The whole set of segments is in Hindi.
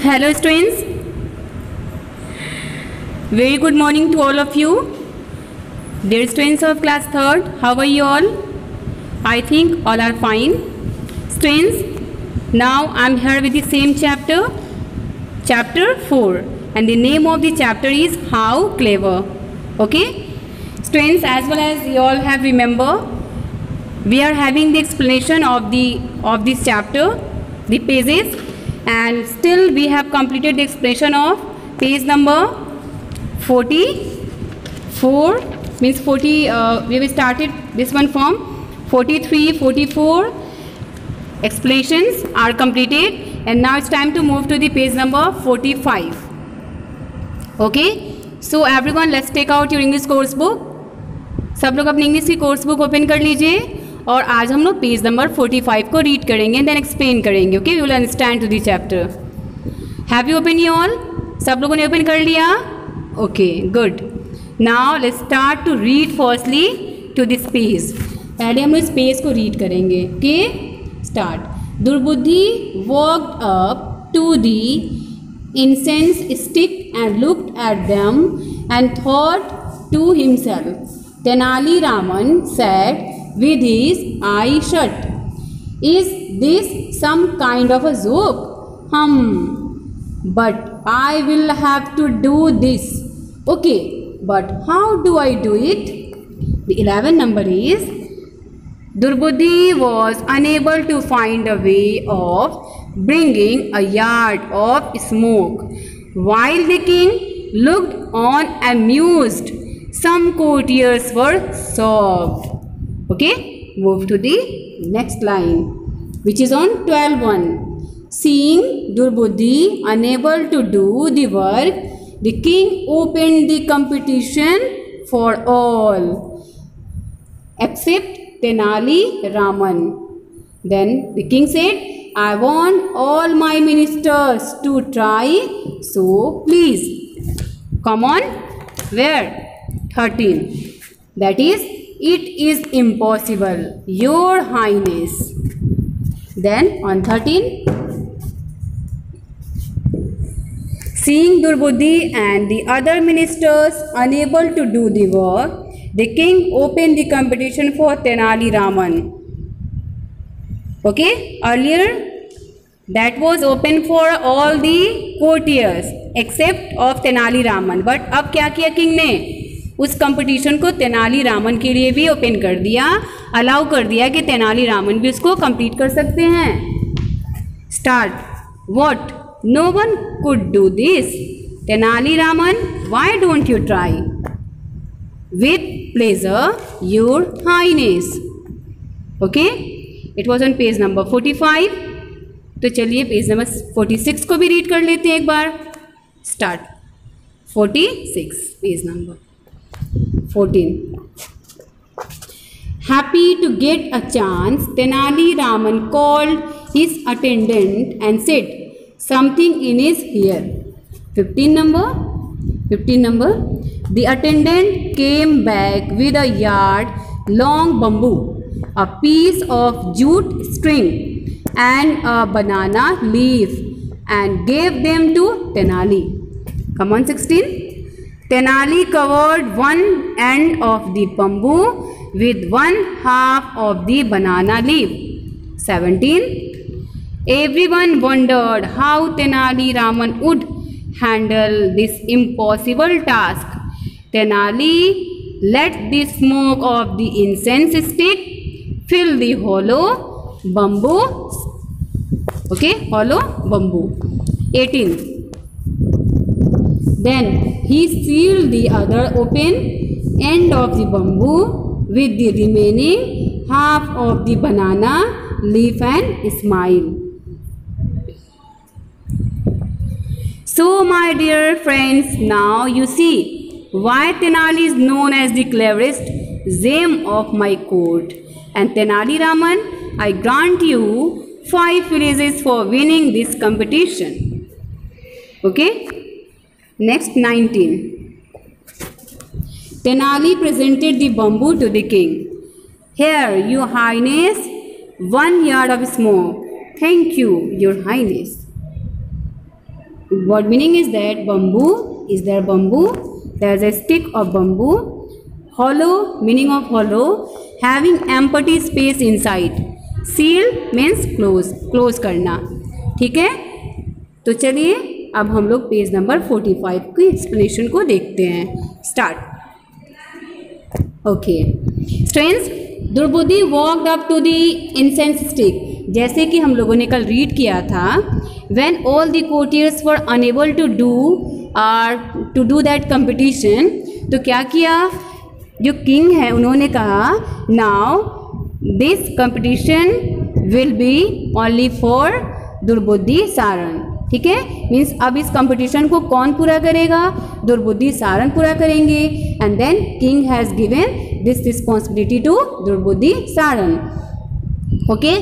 Hello, students. Very good morning to all of you. Dear students of class 3rd, how are you all? I think all are fine. Students, now I am here with the same chapter, chapter 4, and the name of the chapter is How Clever. Okay? Students, as well as you all have remember, we are having the explanation of the of this chapter, the pages, and still we have completed the explanation of page number 44 means 40 uh, we have started this one from 43 44 explanations are completed and now it's time to move to the page number 45 okay so everyone let's take out your english course book सब लोग अपनी इंग्लिश की कोर्स बुक ओपन कर लीजिए और आज हम लोग पेज नंबर 45 को रीड करेंगे देन एक्सप्लेन करेंगे okay you will understand to the chapter have you open you all सब लोगों ने ओपन कर लिया? Okay good now let's start to read firstly to this page पहले हम इस पेज को रीड करेंगे okay start Durbuddhi walked up to the incense stick and looked at them and thought to himself. tenali raman said with his eye shut. Is this some kind of a joke? Hum. But i will have to do this. Okay but how do i do it? The 11 number is Durbuddhi was unable to find a way of bringing a yard of smoke. While the king looked on amused, some courtiers were sobbed. Okay, move to the next line, which is on 12 1. Seeing Durbuddhi unable to do the work, the king opened the competition for all except Tenali Raman. Then the king said, I want all my ministers to try, so please come on. Where? 13. That is, it is impossible your highness. Then on 13 seeing durbuddhi and the other ministers unable to do the work the king opened the competition for tenali raman. Okay earlier that was open for all the courtiers except of tenali raman. But ab kya kiya king ne उस कंपटीशन को तेनाली रामन के लिए भी ओपन कर दिया। अलाउ कर दिया कि तेनाली रामन भी उसको कंप्लीट कर सकते हैं। Start what no one could do this Tenali Raman why don't you try with your your highness. Okay? It was on page number 45 तो चलिए पेज नंबर 46 को भी रीड कर लेते हैं एक बार। Start 46 page number 14 happy to get a chance tenali raman called his attendant and said something in his ear 15 number 15 number the attendant came back with a yard long bamboo, a piece of jute string, and a banana leaf, and gave them to Tenali. Come on, 16. Tenali covered one end of the bamboo with one half of the banana leaf. 17. Everyone wondered how Tenali Raman would handle this impossible task. Tenali let the smoke of the incense stick fill the hollow bamboo. Okay, hollow bamboo. 18. Then he sealed the other open end of the bamboo with the remaining half of the banana leaf and smile. So, my dear friends, now you see why Tenali is known as the cleverest zame of my court. And Tenali Raman, I grant you five praises for winning this competition. Okay? Next, 19. Tenali presented the bamboo to the king. Here, your highness, one yard of smoke. Thank you, your highness. what meaning is that bamboo is there bamboo there's a stick of bamboo hollow meaning of hollow having empty space inside seal means close close करना ठीक है तो चलिए अब हम लोग पेज नंबर 45 की एक्सप्लेनेशन को देखते हैं। Start okay strains Durbuddhi walked up to the incense stick जैसे कि हम लोगों ने कल रीड किया था when all the courtiers were unable to do or to do that competition तो क्या किया? जो किंग है, उन्होंने कहा now this competition will be only for Durbuddhi Saran ठीक है? मीन्स अब इस कंपटीशन को कौन पूरा करेगा? दुर्बुद्धि सारण पूरा करेंगे। And then king has given this responsibility to Durbuddhi Saran. Okay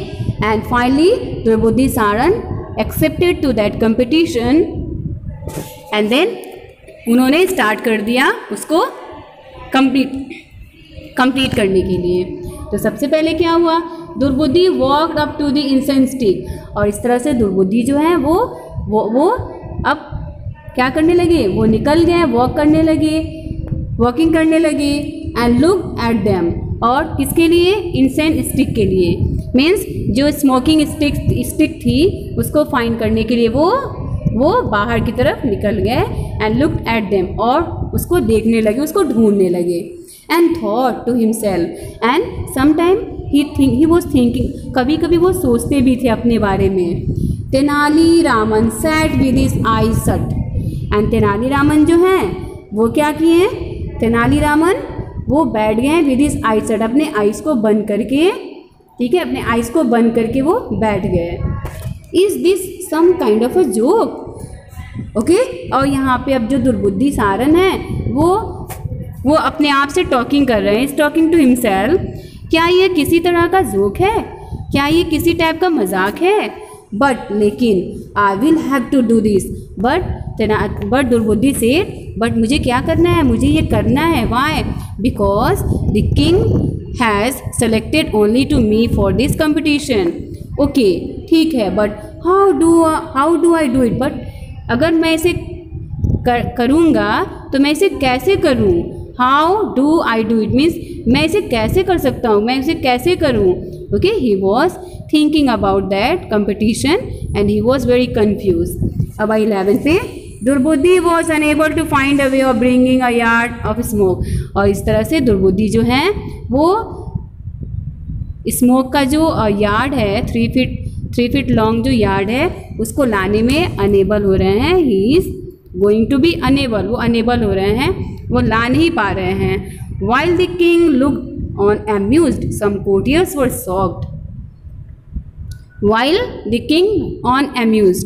and finally Durbuddhi Saran accepted to that competition and then उन्होंने स्टार्ट कर दिया उसको कंप्लीट कंप्लीट करने के लिए। तो सबसे पहले क्या हुआ? Durbuddhi walk up to the incense stick और इस तरह से दुर्बुद्धि जो है, वो वो वो अब क्या करने लगे? वो निकल गए वॉक करने लगे वॉकिंग करने लगे एंड लुक एट देम और किसके लिए? इंसेंट स्टिक के लिए. मीन्स जो स्मोकिंग स्टिक स्टिक थी, उसको फाइंड करने के लिए वो वो बाहर की तरफ़ निकल गए एंड लुक एट देम और उसको देखने लगे, उसको ढूँढने लगे. And thought to himself and sometime he think he was thinking कभी कभी वो सोचते भी थे अपने बारे में. Tenali Raman sat with his eye shut and Tenali Raman जो हैं, वो क्या किए तेनाली रामन, वो बैठ गए विद इज़ आई सट अपने आइस को बंद करके, ठीक है? अपने आइस को बंद करके वो बैठ गए is this some kind of a joke okay और यहाँ पे अब जो दुर्बुद्धि सारन है, वो वो अपने आप से टॉकिंग कर रहे हैं। इज़ टॉकिंग टू हिमसेल्फ क्या ये किसी तरह का जोक है? क्या ये किसी टाइप का मज़ाक है? बट लेकिन I will have to do this but but Durbuddhi से बट मुझे क्या करना है? मुझे ये करना है। Why because the king has selected only to me for this competition okay ठीक है but how do how do I do it but अगर मैं इसे कर, करूँगा तो मैं इसे कैसे करूँ? How do I do it means मैं इसे कैसे कर सकता हूँ? मैं इसे कैसे करूँ? Okay he was thinking about that competition and he was very confused. अब आई इलेवन पे, Durbuddhi was unable to find a way of bringing a yard of smoke और इस तरह से दुर्बुद्धि जो है, वो स्मोक का जो यार्ड है three feet three feet long जो यार्ड है, उसको लाने में अनेबल हो रहे हैं. He is going to be unable वो अनेबल हो रहे हैं, वो ला नहीं पा रहे हैं. While the king look on amuse some courtiers were shocked while the king on amuse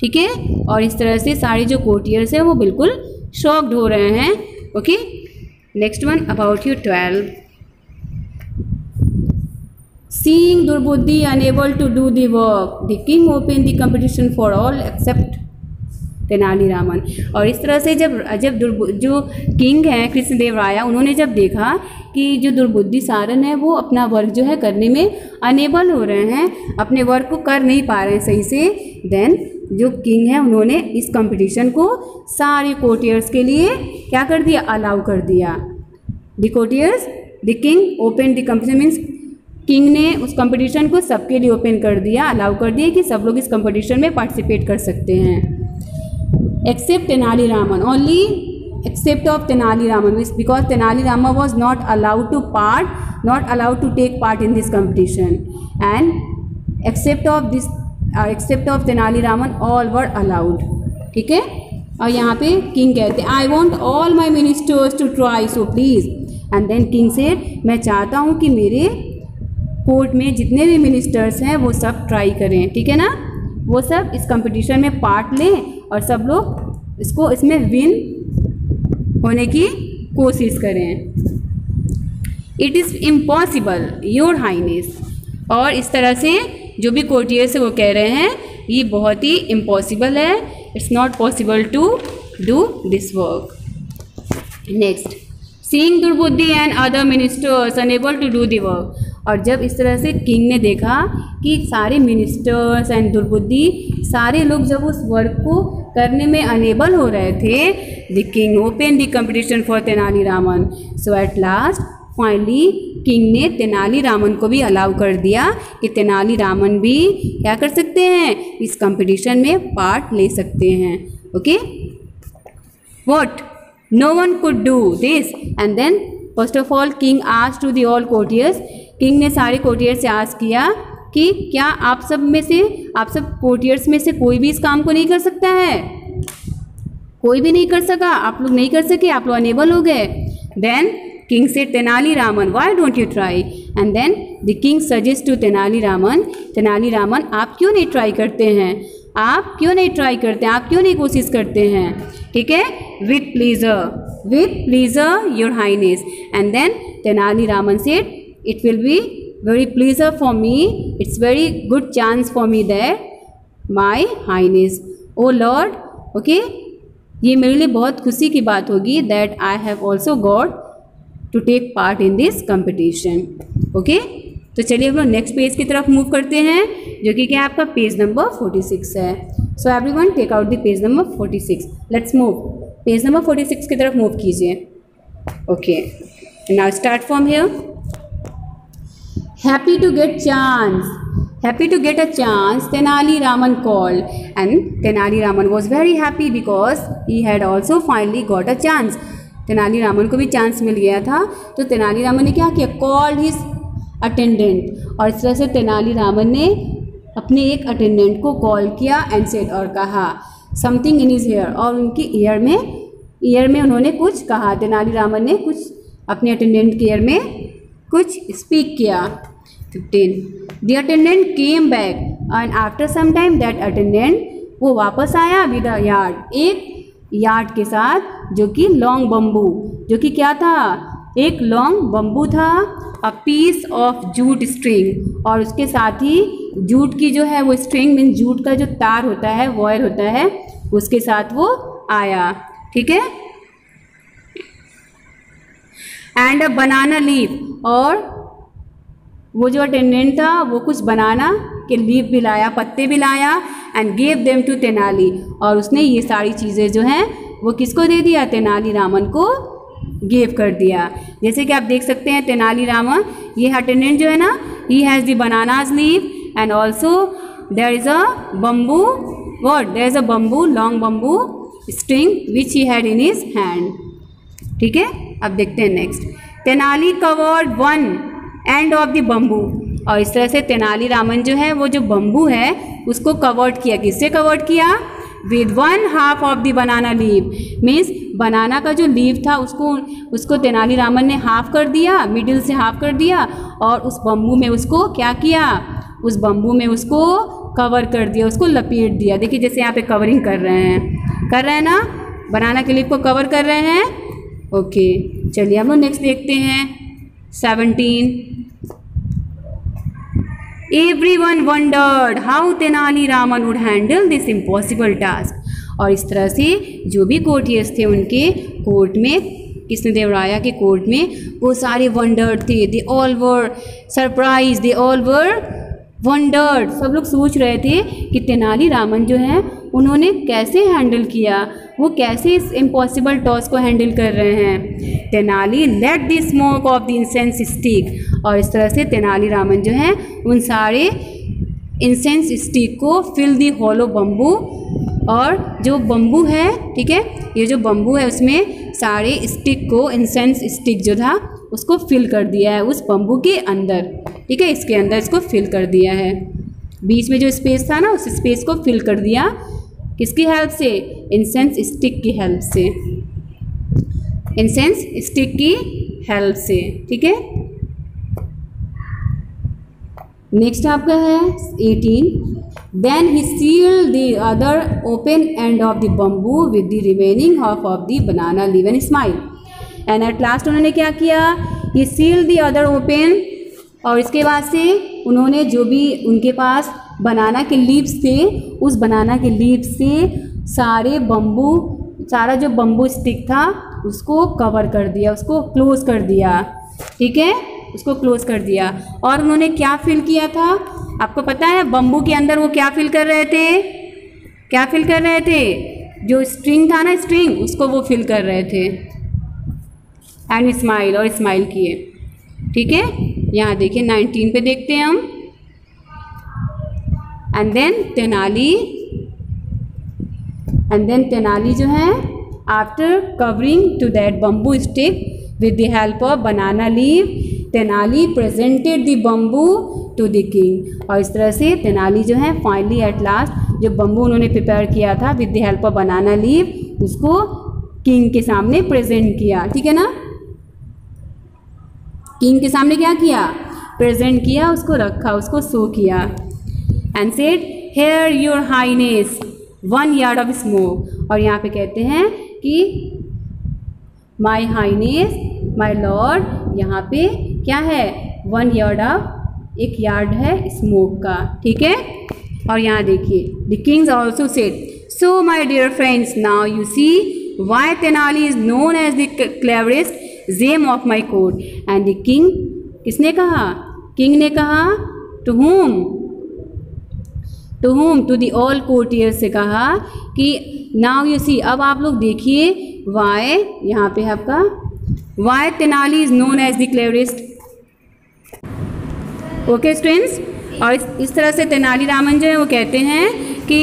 ठीक है? और इस तरह से सारे जो कोटियर्स हैं, वो बिल्कुल शॉक्ड हो रहे हैं। Okay next one about you twelve seeing Durbuddhi unable to do the work the king open the competition for all except Tenaliraman और इस तरह से जब जब जो किंग हैं कृष्णदेव राया उन्होंने जब देखा कि जो दुर्बुद्धि सारन है, वो अपना वर्क जो है करने में अनेबल हो रहे हैं, अपने वर्क को कर नहीं पा रहे हैं सही से देन जो किंग है, उन्होंने इस कंपटीशन को सारे कोटियर्स के लिए क्या कर दिया? अलाउ कर दिया। The courtiers the king open the competition means king ने उस कंपटीशन को सबके लिए ओपन कर दिया अलाउ कर दिया कि सब लोग इस कंपटीशन में पार्टिसिपेट कर सकते हैं। Except Tenali Raman. Only except of Tenali Raman because Tenali Rama was not allowed to part, not allowed to take part in this competition. And except of this, uh, except of Tenali Raman, all were allowed. ठीक है और यहाँ पे किंग कहते हैं I want all my ministers to try so please and then king से मैं चाहता हूँ कि मेरे कोर्ट में जितने भी मिनिस्टर्स हैं वो सब ट्राई करें ठीक है ना वो सब इस कंपटीशन में पार्ट लें और सब लोग इसको इसमें विन होने की कोशिश करें। It is impossible your highness और इस तरह से जो भी कोर्टियर है वो कह रहे हैं, ये बहुत ही इम्पॉसिबल है। It's not possible to do this work next seeing Durbuddhi and other ministers unable to do the work और जब इस तरह से किंग ने देखा कि सारे मिनिस्टर्स एंड दुर्बुद्धि, सारे लोग जब उस वर्क को करने में अनेबल हो रहे थे the king open the competition for Tenali Raman so at last finally king ने तेनाली रामन को भी अलाउ कर दिया कि तेनाली रामन भी क्या कर सकते हैं? इस कंपटीशन में पार्ट ले सकते हैं। Okay what no one could do this and then first of all king आज to the all courtiers king ने सारे कोटियर्स से आज किया कि क्या आप सब में से, आप सब कोटियर्स में से कोई भी इस काम को नहीं कर सकता है? कोई भी नहीं कर सका, आप लोग नहीं कर सके, आप लोग अनेबल हो गए। देन किंग से Tenali Raman why don't you try and then the king suggest to Tenali Raman Tenali Raman, आप क्यों नहीं ट्राई करते हैं? आप क्यों नहीं ट्राई करते हैं? आप क्यों नहीं कोशिश करते हैं? ठीक है? With pleasure with pleasure your highness and then Tenali Raman said it will be very pleasure for me. It's very good chance for me there, my highness. Oh lord, okay ये मेरे लिए बहुत खुशी की बात होगी that I have also got to take part in this competition okay तो चलिए हम लोग नेक्स्ट पेज की तरफ़ मूव करते हैं, जो कि क्या आपका पेज नंबर फोर्टी सिक्स है. So every one take out the page number forty six let's move page number forty six की तरफ़ मूव कीजिए okay now start from here happy to get chance happy to get a chance tenali raman called and tenali raman was very happy because he had also finally got a chance Tenali Raman को भी चांस मिल गया था तो तेनाली रामन ने क्या किया कॉल्ड हिज अटेंडेंट और इस तरह से तेनाली रामन ने अपने एक अटेंडेंट को कॉल किया एंड सेड और कहा समथिंग इन इज़ हेयर और उनकी ईयर में ईयर में उन्होंने कुछ कहा। तेनाली रामन ने कुछ अपने अटेंडेंट के ईयर में कुछ स्पीक किया। Fifteen the attendant came back and after some time that attendant वो वापस आया विद यार्ड एक यार्ड के साथ, जो कि लॉन्ग बम्बू जो कि क्या था? एक लॉन्ग बम्बू था a piece of jute string और उसके साथ ही जूट की जो है, वो स्ट्रिंग मीन जूट का जो तार होता है वॉयर होता है उसके साथ वो आया, ठीक है? एंड अ बनाना लीव और वो जो अटेंडेंट था, वो कुछ बनाना के लीव भी लाया, पत्ते भी लाया and gave them to Tenali. और उसने ये सारी चीज़ें जो हैं, वो किसको दे दिया? तेनाली रामन को गेव कर दिया। जैसे कि आप देख सकते हैं, तेनाली रामन, ये अटेंडेंट जो है ना he has the bananas leave and also there is a bamboo what there is a bamboo long bamboo string which he had in his hand ठीक है? अब देखते हैं next Tenali covered one end of the bamboo और इस तरह से तेनाली रामन जो है, वो जो बम्बू है, उसको कवर्ड किया. किससे कवर्ड किया? With one half of the banana leave means banana का जो लीव था, उसको उसको तेनाली रामन ने हाफ़ कर दिया मिडिल से हाफ़ कर दिया, और उस बम्बू में उसको क्या किया? उस बम्बू में उसको कवर कर दिया, उसको लपेट दिया। देखिए जैसे यहाँ पे कवरिंग कर रहे हैं। कर रहे हैं ना? बनाना के लीव को कवर कर रहे हैं। ओके चलिए हम लोग नेक्स्ट देखते हैं। Seventeen every one wondered how Tenali Raman would handle this impossible task और इस तरह से जो भी कोर्टियर्स थे, उनके कोर्ट में, कृष्णदेवराया के कोर्ट में, वो सारे वंडर्ड थे। They all were surprise they all were wondered सब लोग सोच रहे थे कि तेनाली रामन जो है, उन्होंने कैसे हैंडल किया? वो कैसे इस इम्पॉसिबल टॉस को हैंडल कर रहे हैं? Tenali let the smoke of the incense stick और इस तरह से तेनाली रामन जो है, उन सारे इंसेंस स्टिक को फिल दी होलो बम्बू और जो बम्बू है, ठीक है, ये जो बम्बू है, उसमें सारे स्टिक को इंसेंस स्टिक जो था, उसको फिल कर दिया है, उस बम्बू के अंदर। ठीक है, इसके अंदर इसको फिल कर दिया है। बीच में जो स्पेस था ना, उस स्पेस को फिल कर दिया। किसकी हेल्प से? इंसेंस स्टिक की हेल्प से। इंसेंस स्टिक की हेल्प से, ठीक है? नेक्स्ट आपका है eighteen then he seal the other open end of the bamboo with the remaining half of the banana leave and smile and at last उन्होंने क्या किया? He seal the other open और इसके बाद से उन्होंने जो भी उनके पास बनाना के लीव्स थे, उस बनाना के लीव्स से सारे बम्बू सारा जो बम्बू स्टिक था, उसको कवर कर दिया, उसको क्लोज कर दिया। ठीक है? उसको क्लोज कर दिया। और उन्होंने क्या फिल किया था? आपको पता है बम्बू के अंदर वो क्या फिल कर रहे थे? क्या फिल कर रहे थे? जो स्ट्रिंग था ना स्ट्रिंग उसको वो फिल कर रहे थे। एंड स्माइल और स्माइल किए। ठीक है? यहाँ देखिए नाइनटीन पे देखते हैं हम। And then Tenali. And then Tenali जो है after covering to that bamboo stick with the help of banana leave Tenali presented the bamboo to the king और इस तरह से तेनाली जो है फाइनली एट लास्ट जो बम्बू उन्होंने प्रिपेयर किया था with the help of banana leave उसको किंग के सामने प्रेजेंट किया। ठीक है ना? किंग के सामने क्या किया? प्रेजेंट किया, उसको रखा, उसको शो किया। And said here your highness one yard of smoke और यहाँ पे कहते हैं कि माई हाईनेस माई लॉर्ड यहाँ पे क्या है? वन यार्ड ऑफ़ एक यार्ड है स्मोक का, ठीक है? और यहाँ देखिए the king's also said so my dear friends now you see why Tenali is known as the cleverest gem of my court and the king किसने कहा? किंग ने कहा to whom to whom to the all courtier से कहा कि नाउ यू सी अब आप लोग देखिए वाई यहाँ पे आपका why Tenali is known as the cleverest okay students और इस, इस तरह से तेनाली रामन जो है वो कहते हैं कि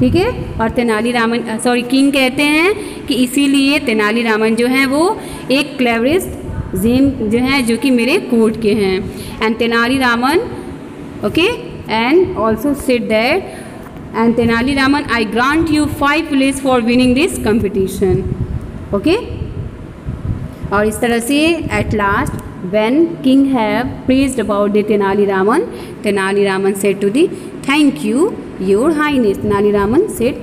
ठीक है? और तेनाली रामन सॉरी किंग कहते हैं कि इसीलिए तेनाली रामन जो हैं वो एक क्लेवरेस्ट जेम जो है जो कि मेरे कोर्ट के हैं। And Tenali Raman okay and also said that and Tenali Raman I grant you five place for winning this competition okay और इस तरह से at last when king have praised about the tenali raman tenali raman said to the, thank you your highness नानी Raman said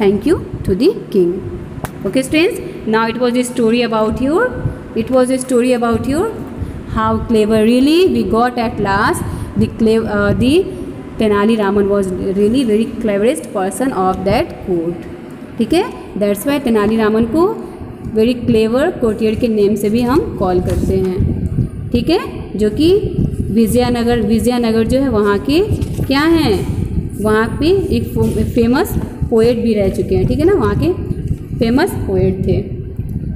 thank you to the king okay students now it was a story about your it was a story about your how clever really we got at last the clev the Tenali Raman was really very cleverest person of that court ठीक है? दैट्स वाई तेनाली रामन को वेरी क्लेवर कोर्टियर के नेम से भी हम कॉल करते हैं। ठीक है? जो कि विजयानगर विजयानगर जो है, वहाँ के क्या हैं? वहाँ पे एक फ़ेमस पोएट भी रह चुके हैं, ठीक है ना? वहाँ के फ़ेमस पोएट थे।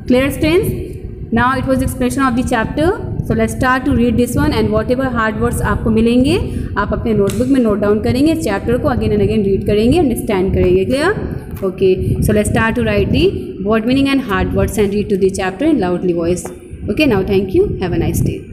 Clear students now it was expression of the chapter so let start to read this one and whatever hard words आपको मिलेंगे, आप अपने नोटबुक में नोट डाउन करेंगे चैप्टर को अगेन एंड अगेन रीड करेंगे अंडरस्टैंड करेंगे clear okay so let start to write the word meaning and hard words and read to the chapter in loudly voice okay now thank you have a nice day.